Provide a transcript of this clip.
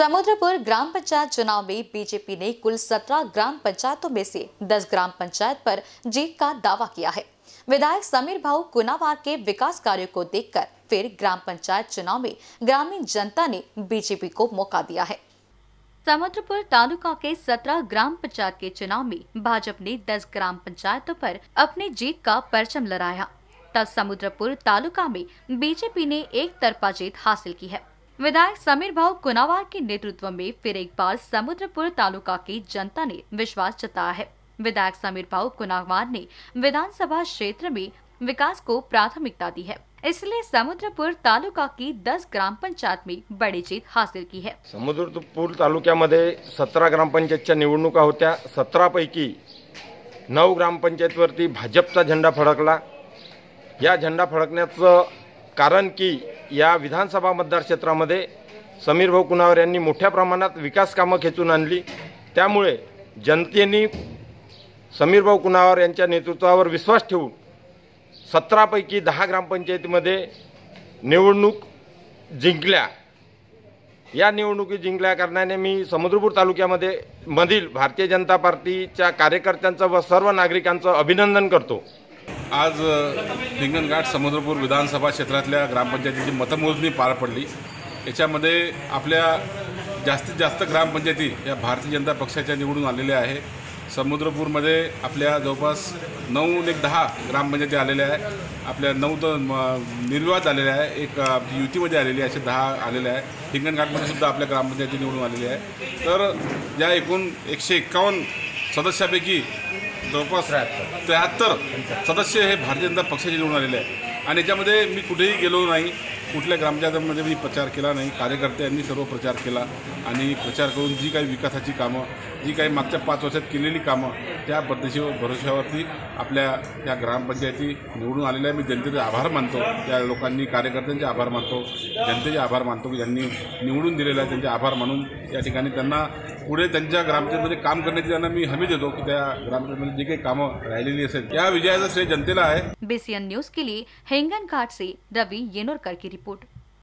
समुद्रपुर ग्राम पंचायत चुनाव में बीजेपी ने कुल 17 ग्राम पंचायतों में से 10 ग्राम पंचायत पर जीत का दावा किया है। विधायक समीर भाऊ कुनावार के विकास कार्यों को देखकर फिर ग्राम पंचायत चुनाव में ग्रामीण जनता ने बीजेपी को मौका दिया है। समुद्रपुर तालुका के 17 ग्राम पंचायत के चुनाव में भाजपा ने 10 ग्राम पंचायतों पर अपनी जीत का परचम लहराया। तब समुद्रपुर तालुका में बीजेपी ने एक तरफा जीत हासिल की है। विधायक समीर भाव कुनावार के नेतृत्व में फिर एक बार समुद्रपुर तालुका की जनता ने विश्वास जताया है। विधायक समीर भाव कुनावार ने विधानसभा क्षेत्र में विकास को प्राथमिकता दी है। इसलिए समुद्रपुर तालुका की 10 ग्राम पंचायत में बड़ी जीत हासिल की है। समुद्रपूर तालुक्यामध्ये सतरा ग्रामपंचायतच्या निवडणुका होत्या। सतरापैकी नऊ ग्रामपंचायतवरती भाजपचा झेंडा फडकला। या झेंडा फडकण्याचं कारण की या विधानसभा मतदारक्षेत्रामध्ये समीर भाऊ कुणावर यांनी मोठ्या प्रमाणात विकास कामं खेचून आणली. त्यामुळे जनतेने समीर भाऊ कुणावर यांच्या नेतृत्वावर विश्वास ठेवून सतरापैकी दहा ग्रामपंचायतीमध्ये निवडणूक जिंकल्या. या निवडणुकी जिंकल्या कारणाने मी समुद्रपूर तालुक्यामध्ये मधील भारतीय जनता पार्टीच्या कार्यकर्त्यांचं व सर्व नागरिकांचं अभिनंदन करतो. आज अ, हिंगणघाट समुद्रपूर विधानसभा क्षेत्रातल्या ग्रामपंचायतीची मतमोजणी पार पडली. याच्यामध्ये आपल्या जास्तीत जास्त ग्रामपंचायती या भारतीय जनता पक्षाच्या निवडून आलेल्या आहे. समुद्रपूरमध्ये आपल्या जवळपास नऊ एक दहा ग्रामपंचायती आलेल्या आहे. आपल्या नऊ तर म- निर्विवाद आलेल्या आहे. एक युतीमध्ये आलेली आहे असे दहा आलेल्या आहे. हिंगणघाटमध्ये सुद्धा आपल्या ग्रामपंचायती निवडून आलेली आहे. तर या एकूण एकशे एक्कावन्न सदस्यापैकी जवळपास त्र्याहत्तर सदस्य हे भारतीय जनता पक्षाचे निवडून आलेले आहे आणि याच्यामध्ये मी कुठेही गेलो नाही कुठल्या ग्रामपंचायतीमध्ये मी प्रचार केला नाही कार्यकर्त्यांनी सर्व प्रचार केला आणि प्रचार करून जी काही विकासाची कामं जी काही मागच्या पाच वर्षात केलेली कामं त्या पद्धतीवर भरोश्यावरती आपल्या या ग्रामपंचायती निवडून आलेल्या आहे मी जनतेचे आभार मानतो. त्या लोकांनी कार्यकर्त्यांचे आभार मानतो. जनतेचे आभार मानतो की ज्यांनी निवडून दिलेलं आहे त्यांचे आभार मानून या ठिकाणी त्यांना पुढे त्यांच्या ग्रामपंचायतमध्ये काम करण्याची त्यांना मी हमी देतो की त्या ग्रामपंचायतमध्ये जी काही कामं राहिलेली असेल. त्या विजयाचं श्रेय जनतेला आहे. बीसीएन न्यूज के लिए हेंगन घाट से रवि येनोरकर की रिपोर्ट.